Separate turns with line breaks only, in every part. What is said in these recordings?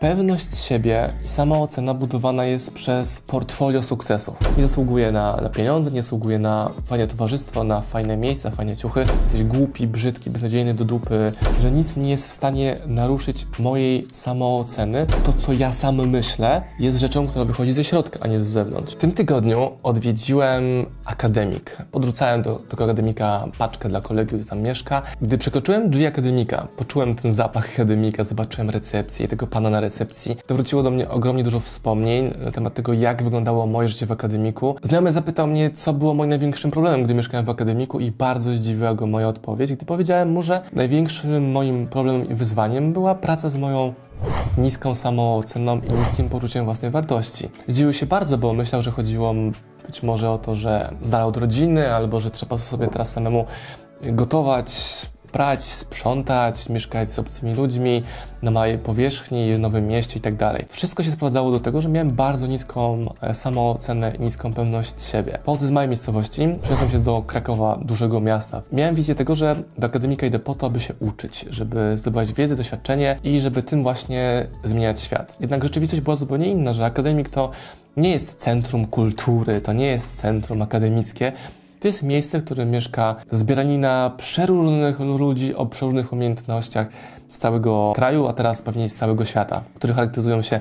Pewność siebie i samoocena budowana jest przez portfolio sukcesów. Nie zasługuje na, na pieniądze, nie zasługuje na fajne towarzystwo, na fajne miejsca, fajne ciuchy. Jesteś głupi, brzydki, beznadziejny do dupy, że nic nie jest w stanie naruszyć mojej samooceny. To, co ja sam myślę, jest rzeczą, która wychodzi ze środka, a nie z zewnątrz. W tym tygodniu odwiedziłem akademik. Podrzucałem do tego akademika paczkę dla kolegi, który tam mieszka. Gdy przekroczyłem drzwi akademika, poczułem ten zapach akademika, zobaczyłem recepcję tego pana na recepcji recepcji, to wróciło do mnie ogromnie dużo wspomnień na temat tego, jak wyglądało moje życie w akademiku. Znajomy zapytał mnie, co było moim największym problemem, gdy mieszkałem w akademiku i bardzo zdziwiła go moja odpowiedź, gdy powiedziałem mu, że największym moim problemem i wyzwaniem była praca z moją niską samooceną i niskim poczuciem własnej wartości. Zdziwił się bardzo, bo myślał, że chodziło być może o to, że zdalał od rodziny, albo że trzeba sobie teraz samemu gotować, prać, sprzątać, mieszkać z obcymi ludźmi na małej powierzchni, w nowym mieście i tak dalej. Wszystko się sprowadzało do tego, że miałem bardzo niską e, samoocenę i niską pewność siebie. Pochodzę z małej miejscowości, przeniosłem się do Krakowa, dużego miasta. Miałem wizję tego, że do akademika idę po to, aby się uczyć, żeby zdobywać wiedzę, doświadczenie i żeby tym właśnie zmieniać świat. Jednak rzeczywistość była zupełnie inna, że akademik to nie jest centrum kultury, to nie jest centrum akademickie, to jest miejsce, w którym mieszka zbieranina przeróżnych ludzi o przeróżnych umiejętnościach z całego kraju, a teraz pewnie z całego świata, którzy charakteryzują się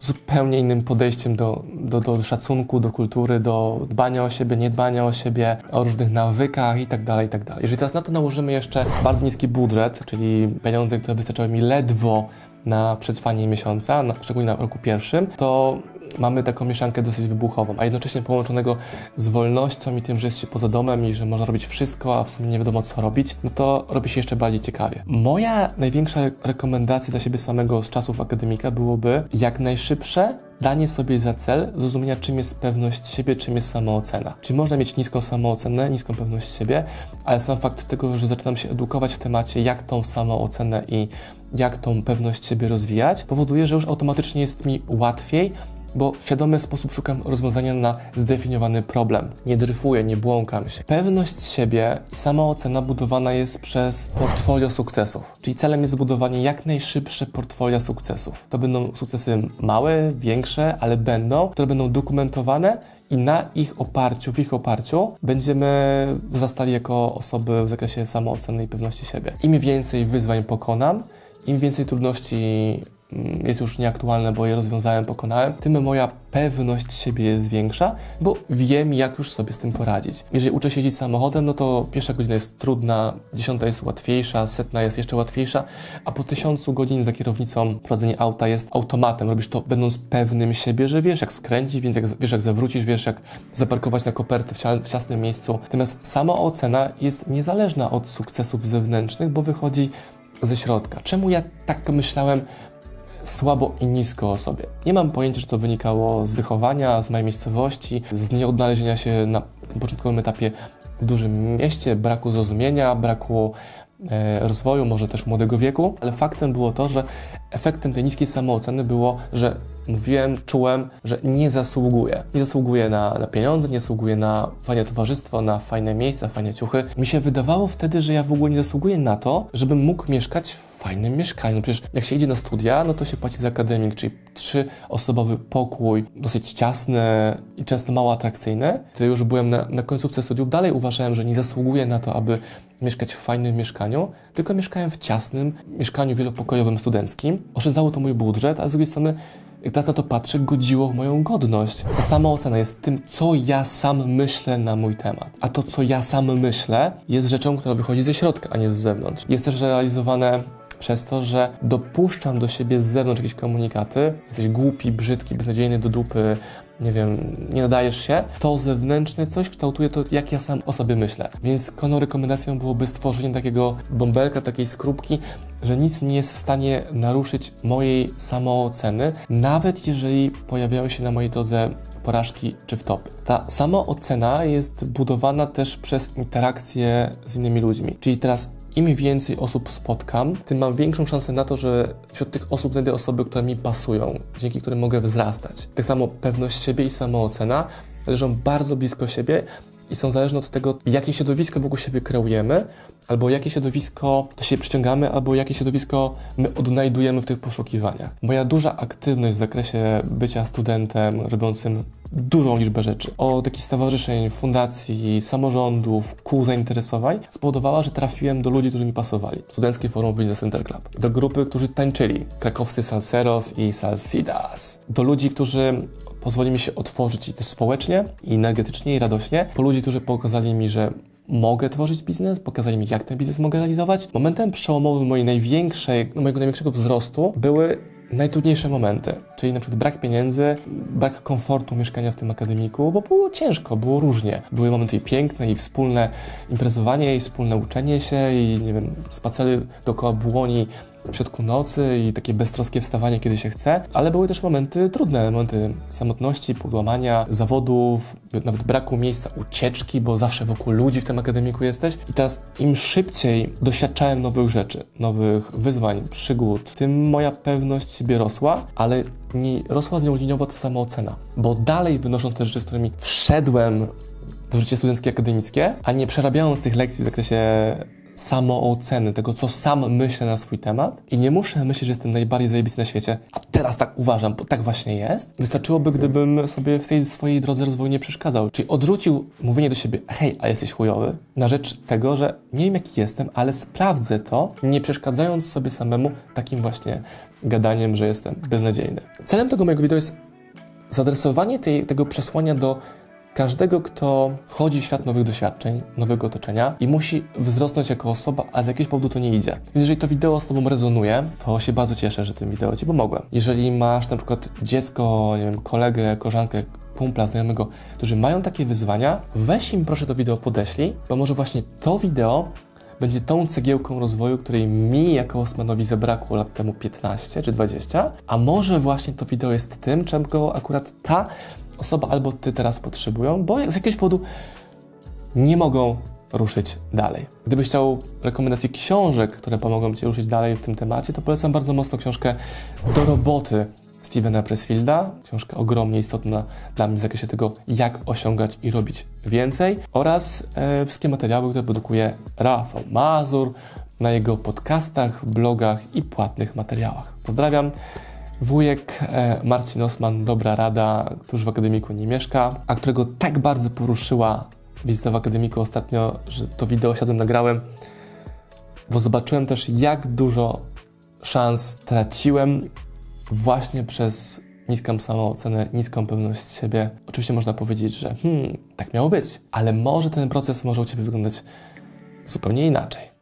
zupełnie innym podejściem do, do, do szacunku, do kultury, do dbania o siebie, niedbania o siebie, o różnych nawykach itd., tak itd. Tak Jeżeli teraz na to nałożymy jeszcze bardzo niski budżet, czyli pieniądze, które wystarczały mi ledwo na przetrwanie miesiąca, na, szczególnie na roku pierwszym, to mamy taką mieszankę dosyć wybuchową, a jednocześnie połączonego z wolnością i tym, że jest się poza domem i że można robić wszystko, a w sumie nie wiadomo co robić, no to robi się jeszcze bardziej ciekawie. Moja największa rekomendacja dla siebie samego z czasów akademika byłoby jak najszybsze danie sobie za cel zrozumienia, czym jest pewność siebie, czym jest samoocena. Czyli można mieć niską samoocenę, niską pewność siebie, ale sam fakt tego, że zaczynam się edukować w temacie, jak tą samoocenę i jak tą pewność siebie rozwijać, powoduje, że już automatycznie jest mi łatwiej bo w świadomy sposób szukam rozwiązania na zdefiniowany problem. Nie dryfuję, nie błąkam się. Pewność siebie i samoocena budowana jest przez portfolio sukcesów. Czyli celem jest zbudowanie jak najszybsze portfolio sukcesów. To będą sukcesy małe, większe, ale będą, które będą dokumentowane i na ich oparciu, w ich oparciu będziemy wzrastali jako osoby w zakresie samooceny i pewności siebie. Im więcej wyzwań pokonam, im więcej trudności jest już nieaktualne, bo je rozwiązałem, pokonałem, tym moja pewność siebie jest większa, bo wiem, jak już sobie z tym poradzić. Jeżeli uczę się jeździć samochodem, no to pierwsza godzina jest trudna, dziesiąta jest łatwiejsza, setna jest jeszcze łatwiejsza, a po tysiącu godzin za kierownicą prowadzenie auta jest automatem. Robisz to będąc pewnym siebie, że wiesz, jak skręcić, więc jak, wiesz, jak zawrócić, wiesz, jak zaparkować na kopertę w, w ciasnym miejscu. Natomiast sama ocena jest niezależna od sukcesów zewnętrznych, bo wychodzi ze środka. Czemu ja tak myślałem słabo i nisko o sobie. Nie mam pojęcia, czy to wynikało z wychowania, z mojej miejscowości, z nieodnalezienia się na początkowym etapie w dużym mieście, braku zrozumienia, braku e, rozwoju, może też młodego wieku, ale faktem było to, że efektem tej niskiej samooceny było, że mówiłem, czułem, że nie zasługuję. Nie zasługuję na, na pieniądze, nie zasługuję na fajne towarzystwo, na fajne miejsca, fajne ciuchy. Mi się wydawało wtedy, że ja w ogóle nie zasługuję na to, żebym mógł mieszkać w fajnym mieszkaniu. No przecież jak się idzie na studia, no to się płaci za akademik, czyli trzyosobowy pokój, dosyć ciasny i często mało atrakcyjny. Gdy już byłem na, na końcówce studiów, dalej uważałem, że nie zasługuję na to, aby mieszkać w fajnym mieszkaniu, tylko mieszkałem w ciasnym mieszkaniu wielopokojowym studenckim. Oszczędzało to mój budżet, a z drugiej strony jak teraz na to patrzę, godziło w moją godność. Ta sama ocena jest tym, co ja sam myślę na mój temat. A to, co ja sam myślę, jest rzeczą, która wychodzi ze środka, a nie z zewnątrz. Jest też realizowane przez to, że dopuszczam do siebie z zewnątrz jakieś komunikaty, jesteś głupi, brzydki, beznadziejny do dupy, nie wiem, nie nadajesz się, to zewnętrzne coś kształtuje to, jak ja sam o sobie myślę. Więc koną rekomendacją byłoby stworzenie takiego bąbelka, takiej skrupki, że nic nie jest w stanie naruszyć mojej samooceny, nawet jeżeli pojawiają się na mojej drodze porażki czy wtopy. Ta samoocena jest budowana też przez interakcje z innymi ludźmi. Czyli teraz im więcej osób spotkam, tym mam większą szansę na to, że wśród tych osób znajdę osoby, które mi pasują, dzięki którym mogę wzrastać. Tak samo pewność siebie i samoocena leżą bardzo blisko siebie i są zależne od tego, jakie środowisko wokół siebie kreujemy, albo jakie środowisko do siebie przyciągamy, albo jakie środowisko my odnajdujemy w tych poszukiwaniach. Moja duża aktywność w zakresie bycia studentem, robiącym dużą liczbę rzeczy, od jakichś stowarzyszeń, fundacji, samorządów, kół zainteresowań, spowodowała, że trafiłem do ludzi, którzy mi pasowali. Studenckie Forum Business Center Club. Do grupy, którzy tańczyli. Krakowscy Salseros i Salsidas. Do ludzi, którzy pozwoli mi się otworzyć i też społecznie, i energetycznie, i radośnie. Po ludzi, którzy pokazali mi, że mogę tworzyć biznes, pokazali mi, jak ten biznes mogę realizować. Momentem przełomowym mojej największej, no, mojego największego wzrostu były najtrudniejsze momenty, czyli na przykład brak pieniędzy, brak komfortu mieszkania w tym akademiku, bo było ciężko, było różnie. Były momenty i piękne, i wspólne imprezowanie, i wspólne uczenie się, i nie wiem, spacery dookoła błoni w środku nocy i takie beztroskie wstawanie, kiedy się chce, ale były też momenty trudne, momenty samotności, podłamania, zawodów, nawet braku miejsca, ucieczki, bo zawsze wokół ludzi w tym akademiku jesteś. I teraz im szybciej doświadczałem nowych rzeczy, nowych wyzwań, przygód, tym moja pewność siebie rosła, ale nie rosła z nią liniowo ta samoocena, bo dalej wynosząc te rzeczy, z którymi wszedłem do życia studenckie, akademickie, a nie przerabiając tych lekcji w zakresie samooceny, tego, co sam myślę na swój temat i nie muszę myśleć, że jestem najbardziej zajebisty na świecie, a teraz tak uważam, bo tak właśnie jest. Wystarczyłoby, gdybym sobie w tej swojej drodze rozwoju nie przeszkadzał. Czyli odrzucił mówienie do siebie, hej, a jesteś chujowy, na rzecz tego, że nie wiem jaki jestem, ale sprawdzę to, nie przeszkadzając sobie samemu takim właśnie gadaniem, że jestem beznadziejny. Celem tego mojego wideo jest zaadresowanie tej, tego przesłania do każdego, kto wchodzi w świat nowych doświadczeń, nowego otoczenia i musi wzrosnąć jako osoba, a z jakiegoś powodu to nie idzie. Więc jeżeli to wideo z Tobą rezonuje, to się bardzo cieszę, że tym wideo Ci pomogłem. Jeżeli masz na przykład dziecko, nie wiem, kolegę, koleżankę, kumpla, znajomego, którzy mają takie wyzwania, weź im proszę to wideo podeślij, bo może właśnie to wideo będzie tą cegiełką rozwoju, której mi jako Osmanowi zabrakło lat temu 15 czy 20, a może właśnie to wideo jest tym, czego akurat ta osoba albo ty teraz potrzebują, bo z jakiegoś powodu nie mogą ruszyć dalej. Gdybyś chciał rekomendacji książek, które pomogą Ci ruszyć dalej w tym temacie, to polecam bardzo mocno książkę Do roboty Stevena Pressfielda. Książka ogromnie istotna dla mnie w zakresie tego, jak osiągać i robić więcej oraz e, wszystkie materiały, które produkuje Rafał Mazur na jego podcastach, blogach i płatnych materiałach. Pozdrawiam. Wujek e, Marcin Osman, dobra rada, który w akademiku nie mieszka, a którego tak bardzo poruszyła wizyta w akademiku ostatnio, że to wideo siadłem, nagrałem, bo zobaczyłem też, jak dużo szans traciłem właśnie przez niską samoocenę, niską pewność siebie. Oczywiście można powiedzieć, że hmm, tak miało być, ale może ten proces może u Ciebie wyglądać zupełnie inaczej.